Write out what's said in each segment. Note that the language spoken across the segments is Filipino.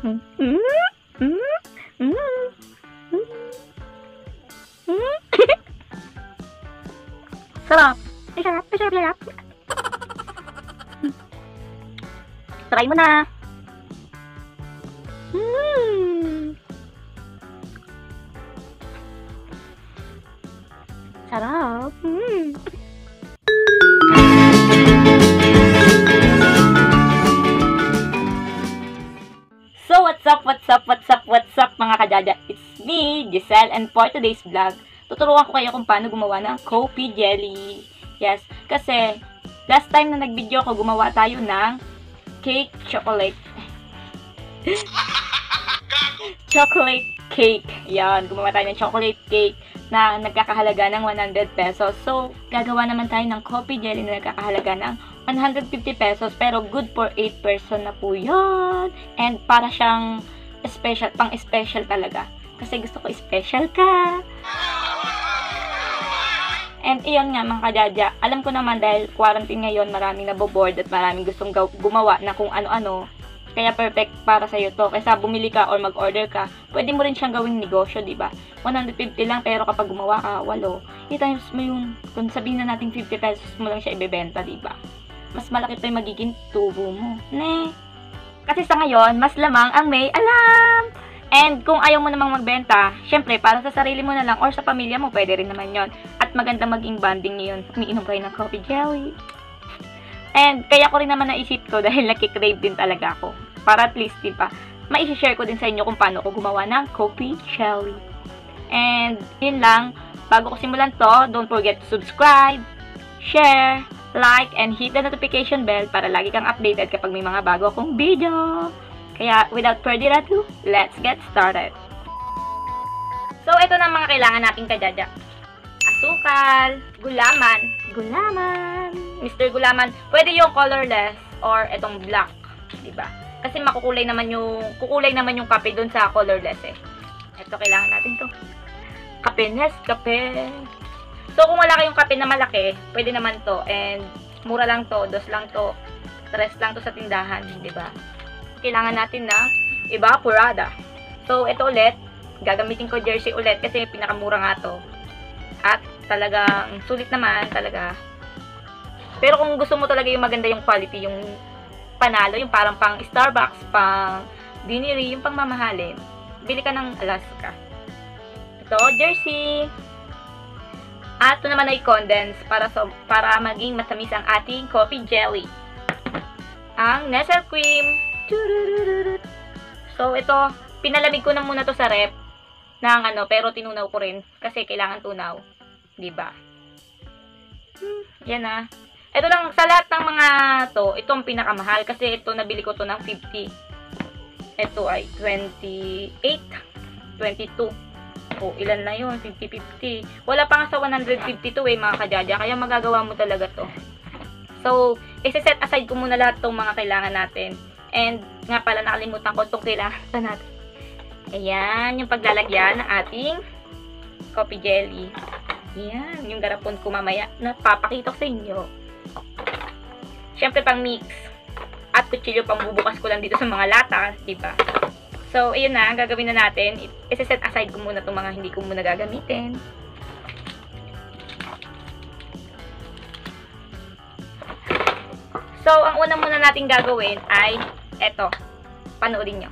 Mm, mm, mm, mm, mm. Sarap. Ay, sarap. Ay, sarap, sarap. Try mo na. Mm. Sarap. Mm. So, mga kajaja? It's me, Giselle, and for today's vlog, tuturuan ko kayo kung paano gumawa ng Kopi Jelly. Yes, kasi last time na nag-video ko, gumawa tayo ng cake chocolate. chocolate cake. Yan, gumawa tayo ng chocolate cake na nagkakahalaga ng 100 pesos. So, gagawa naman tayo ng Kopi Jelly na nagkakahalaga ng 150 pesos pero good for 8 person na po yun. And para siyang special, pang special talaga. Kasi gusto ko special ka. And iyon nga mga kajaja, alam ko naman dahil quarantine ngayon, maraming naboboard at maraming gustong gumawa na kung ano-ano. Kaya perfect para sa'yo to. Kaysa bumili ka or mag-order ka, pwede mo rin siyang gawing negosyo, di ba? 150 lang pero kapag gumawa ka, walo. I-times mo yung, kung sabihin na natin 50 pesos mo lang siya ibebenta, di ba? mas malaki pa yung magiging tubo mo. Ne. Kasi sa ngayon, mas lamang ang may alam. And kung ayaw mo namang magbenta, syempre, para sa sarili mo na lang or sa pamilya mo, pwede rin naman yon At maganda maging bonding yun. Umiinom kayo ng coffee jelly. And kaya ko rin naman naisip ko dahil nakikrave din talaga ako. Para at least, di ba, maisi-share ko din sa inyo kung paano ko gumawa ng coffee jelly. And yun lang, bago ko simulan to, don't forget to subscribe, share, like, and hit the notification bell para lagi kang updated kapag may mga bago akong video. Kaya, without further ado, let's get started. So, ito na mga kailangan nating kajaja. Asukal, gulaman, gulaman, Mr. Gulaman, pwede yung colorless or itong black, di ba? Kasi makukulay naman yung, kukulay naman yung kape dun sa colorless eh. Ito, kailangan natin to. Kape Nes, kape. So, kung wala kayong kape na malaki, pwede naman to. And, mura lang to, dos lang to, tres lang to sa tindahan, di ba? Kailangan natin na evaporada. So, ito ulit, gagamitin ko jersey ulit kasi pinakamura nga to. At talagang sulit naman talaga. Pero kung gusto mo talaga yung maganda yung quality, yung panalo, yung parang pang Starbucks, pang Dinery, yung pang mamahalin, bili ka ng Alaska. Ito, jersey. At ito naman ay condense para so, para maging matamis ang ating coffee jelly. Ang Nestle cream. So ito, pinalamig ko na muna to sa rep ng ano, pero tinunaw ko rin kasi kailangan tunaw, 'di ba? Hmm, yan na. Ito lang sa lahat ng mga to, ito ang pinakamahal kasi ito nabili ko to ng 50. Ito ay 28, 22. O, ilan na yun? 50-50. Wala pa nga sa 152 eh, mga kajaja. Kaya magagawa mo talaga to. So, isi-set aside ko muna lahat tong mga kailangan natin. And, nga pala, nakalimutan ko itong kailangan natin. Ayan, yung paglalagyan ng ating coffee jelly. Ayan, yung garapon ko mamaya. Napapakita ko sa inyo. Siyempre, pang mix. At kutsilyo pang bubukas ko lang dito sa mga lata. Diba? So, ayun na, gagawin na natin. I-set aside ko muna itong mga hindi ko muna gagamitin. So, ang una muna natin gagawin ay eto. Panoodin nyo.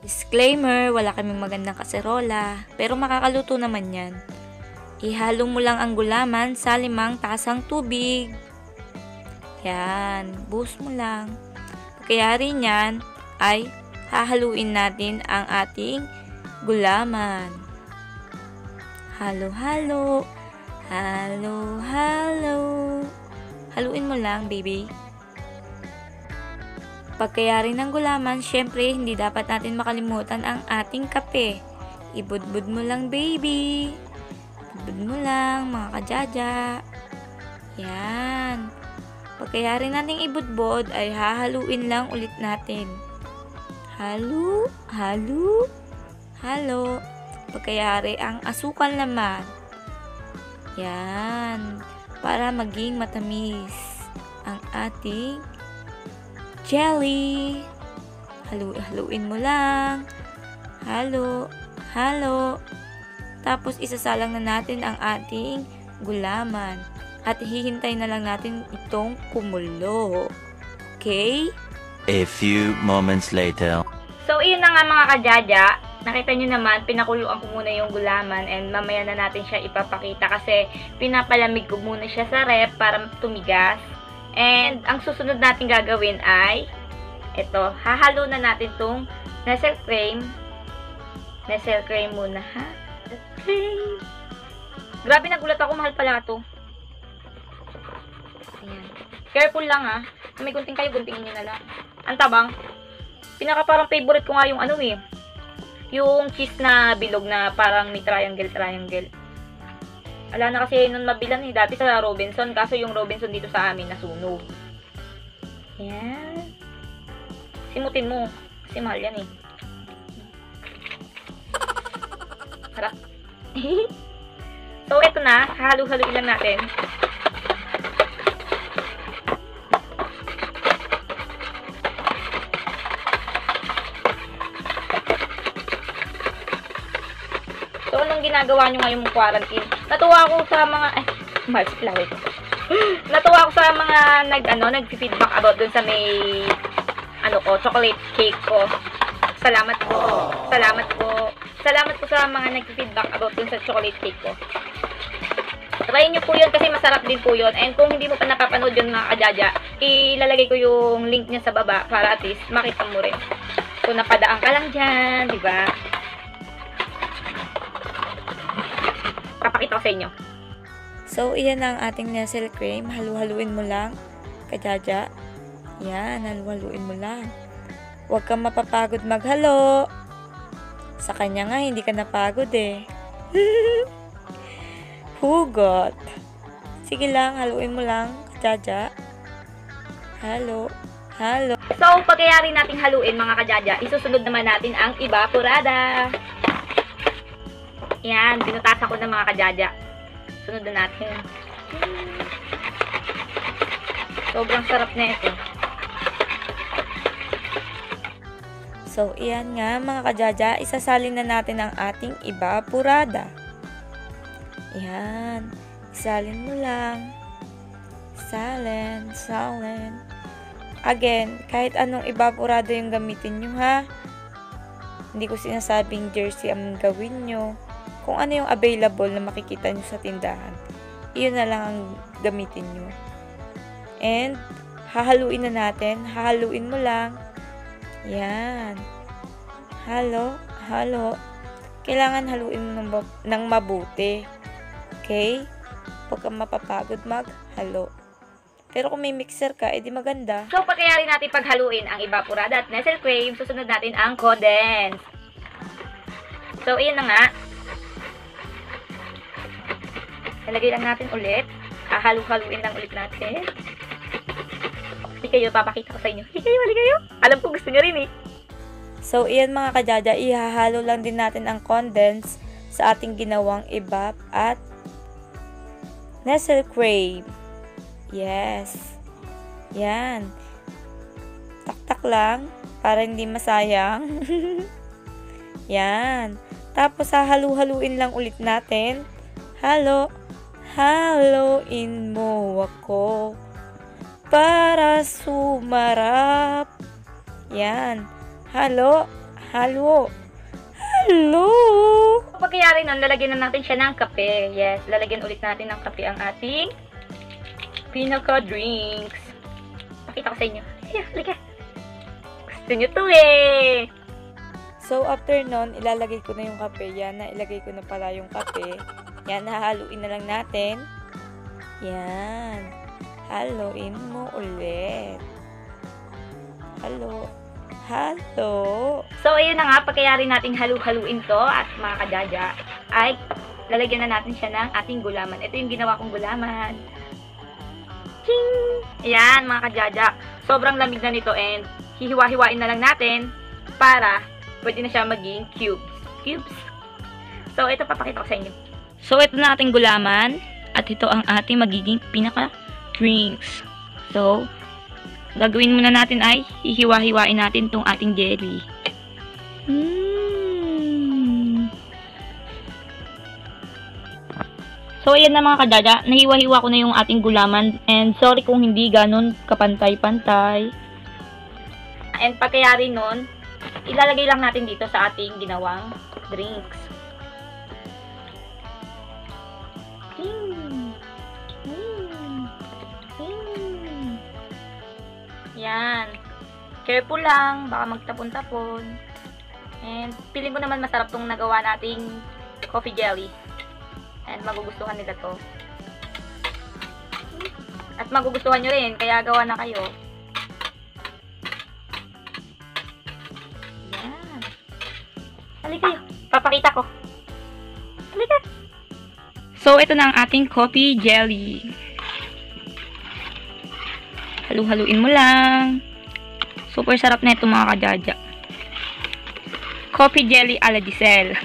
Disclaimer, wala kaming magandang kaserola, pero makakaluto naman yan. Ihalo mo lang ang gulaman sa limang tasang tubig. Yan, buhos mo lang. Pagkayari niyan ay hahaluin natin ang ating gulaman. Halo-halo. Halo-halo. Haluin mo lang, baby. Pagkayari ng gulaman, syempre, hindi dapat natin makalimutan ang ating kape. Ibudbud mo lang, baby. Ibudbud mo lang, mga kajaja. Yan. Pagkayari nating ibudbod, ay hahaluin lang ulit natin. Halo, halo, halo. Pagkayari ang asukal naman. Yan. Para maging matamis ang ating jelly. Halu haluin mo lang. Halo, halo. Tapos isasalang na natin ang ating gulaman. At hihintay na lang natin itong kumulo. Okay? A few moments later. Iyon na nga mga kajaja. Nakita nyo naman, pinakuluan ko muna yung gulaman and mamaya na natin siya ipapakita kasi pinapalamig ko muna siya sa rep para tumigas. And ang susunod natin gagawin ay ito, hahalo na natin tong Nestle cream. Nestle cream muna ha. Cream. Grabe nagulat ako, mahal pala ito. Ayan. Careful lang ha. Kung may gunting kayo, guntingin nyo na lang. Ang tabang. Pinaka parang favorite ko nga yung ano eh. Yung cheese na bilog na parang may triangle, triangle. Ala na kasi nun mabilan eh. Dati sa Robinson. Kaso yung Robinson dito sa amin nasunog. Yan. Simutin mo. Kasi mahal yan eh. Harap. so, eto na. Halo-haloin lang natin. Ginagawa nyo ngayong quarantine? Natuwa ako sa mga, eh, Mars Flower. Natuwa ako sa mga nag, ano, nag-feedback about dun sa may, ano ko, chocolate cake ko. Salamat po. Salamat po. Salamat po sa mga nag-feedback about dun sa chocolate cake ko. Try nyo po yun kasi masarap din po yun. And kung hindi mo pa napapanood yun mga kajaja, ilalagay ko yung link niya sa baba para at least makita mo rin. So, napadaan ka lang dyan, di ba? Papakita ko sa inyo. So, iyan ang ating Nestle cream. Halu-haluin mo lang. Kajaja. Yan, halu-haluin mo lang. Huwag kang mapapagod maghalo. Sa kanya nga, hindi ka napagod eh. Hugot. Sige lang, haluin mo lang. Kajaja. Halo. Halo. So, pagkayari nating haluin mga kajaja, isusunod naman natin ang evaporada. Yan, binutasan ko ng mga kajaja. Sunod na natin. Sobrang sarap na ito. So, iyan nga mga kajaja, isasalin na natin ang ating evaporada. Yan. Isalin mo lang. Salin, salin. Again, kahit anong evaporada yung gamitin nyo ha. Hindi ko sinasabing jersey ang gawin nyo. Kung ano yung available na makikita nyo sa tindahan, iyon na lang ang gamitin nyo. And, hahaluin na natin. Hahaluin mo lang. Yan. Halo, halo. Kailangan haluin mo ng, ng mabuti. Okay? Huwag kang mapapagod mag-halo. Pero kung may mixer ka, edi maganda. So, pagkayari natin paghaluin ang evaporada at Nestle cream, susunod natin ang condense. So, iyan na nga. Lalagay lang natin ulit. Hahalu-haluin lang ulit natin. Hindi kayo, papakita ko sa inyo. Hindi kayo, hindi kayo. Alam ko gusto nyo rin eh. So, iyan mga kajaja, ihahalo lang din natin ang condense sa ating ginawang evap at Nestle cream. Yes. Yan. Taktak lang para hindi masayang. Yan. Tapos hahalu-haluin lang ulit natin. Halo. Haluin mo ako para sumarap. Yan. Halo. Halo. Halo. Pagkayari nun, lalagyan na natin siya ng kape. Yes, lalagyan ulit natin ng kape ang ating pinaka drinks. Pakita ko sa inyo. Halika, halika. Gusto nyo to eh. So, after nun, ilalagay ko na yung kape. Yan, na ilagay ko na pala yung kape. Yan, hahaluin na lang natin. Yan. Haluin mo ulit. Halo. Halo. So, ayun na nga, pagkayari nating halu-haluin to at mga kajaja, ay lalagyan na natin siya ng ating gulaman. Ito yung ginawa kong gulaman. Ching! Ayan, mga kajaja. Sobrang lamig na nito and hihiwa-hiwain na lang natin para pwede na siya maging cubes. Cubes. So, ito papakita ko sa inyo. So, ito na ating gulaman at ito ang ating magiging pinaka drinks. So, gagawin muna natin ay hihiwa-hiwain natin tong ating jelly. Mm. So, ayan na mga kadada. Nahiwa-hiwa ko na yung ating gulaman. And sorry kung hindi ganun kapantay-pantay. And pagkayari nun, ilalagay lang natin dito sa ating ginawang drinks. Yan. Careful lang, baka magtapon-tapon. And feeling ko naman masarap tong nagawa nating coffee jelly. And magugustuhan nila to. At magugustuhan nyo rin, kaya gawa na kayo. Yan. Halika kayo. Papakita ko. Halika. So, ito na ang ating coffee jelly. Halu-haluin mo lang. Super sarap na ito mga kajaja. Coffee jelly a la Giselle.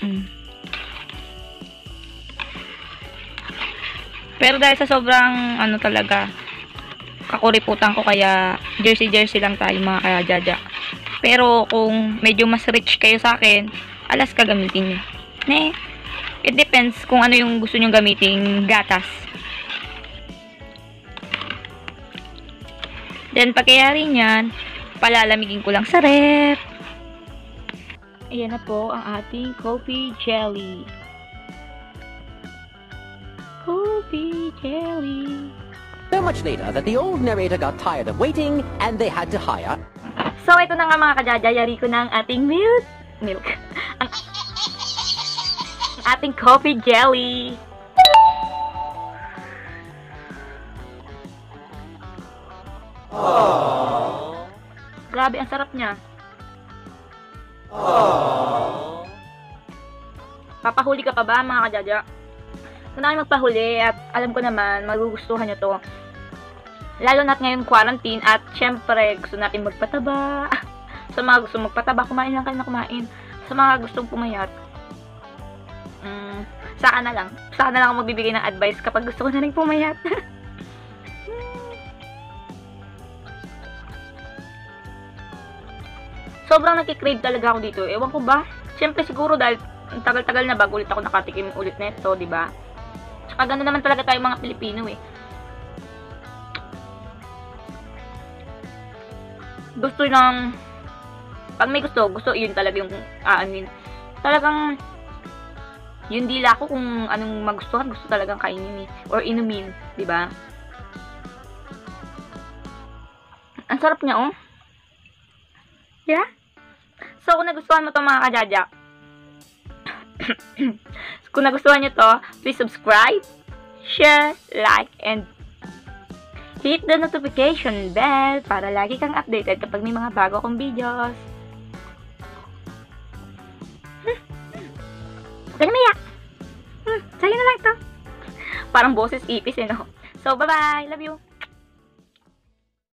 Mm. Pero dahil sa sobrang ano talaga kakuriputan ko kaya jersey jersey lang tayo mga kajaja. Pero kung medyo mas rich kayo sa akin, alas ka gamitin nyo. Ne? It depends kung ano yung gusto nyo gamitin gatas. Then, pagkayari niyan, palalamigin ko lang sa rep. Ayan na po ang ating coffee jelly. Coffee jelly. So much later that the old narrator got tired of waiting and they had to hire So, ito na nga mga kajajayari ko ng ating milk. Milk. ang ating coffee jelly. Grabe, ang sarap niya. Papahuli ka pa ba mga kajaja? Kung na kayo magpahuli at alam ko naman, magugustuhan nyo to. Lalo na't ngayon quarantine at syempre gusto natin magpataba. Sa mga gusto magpataba, kumain lang kayo na kumain. Sa mga gustong pumayat, mm, saka na lang. Saka na lang magbibigay ng advice kapag gusto ko na rin pumayat. Sobrang nakikrave talaga ako dito. Ewan ko ba? Syempre siguro dahil tagal-tagal na bago ulit ako nakatikim ulit neto, di ba? Tsaka gano'n naman talaga tayo mga Pilipino eh. gusto lang pag may gusto, gusto yun talaga yung aanin. Talagang yung dila ko kung anong magustuhan, gusto talagang kainin eh. Or inumin, di ba? Ang sarap niya, oh. Yeah? So, kung nagustuhan mo to mga kajaja, kung nagustuhan nyo to, please subscribe, share, like, and hit the notification bell para lagi kang updated kapag may mga bago akong videos. Hmm. Huwag na. Hmm, sa'yo na lang ito. Parang boses ipis eh, no? So, bye-bye. Love you.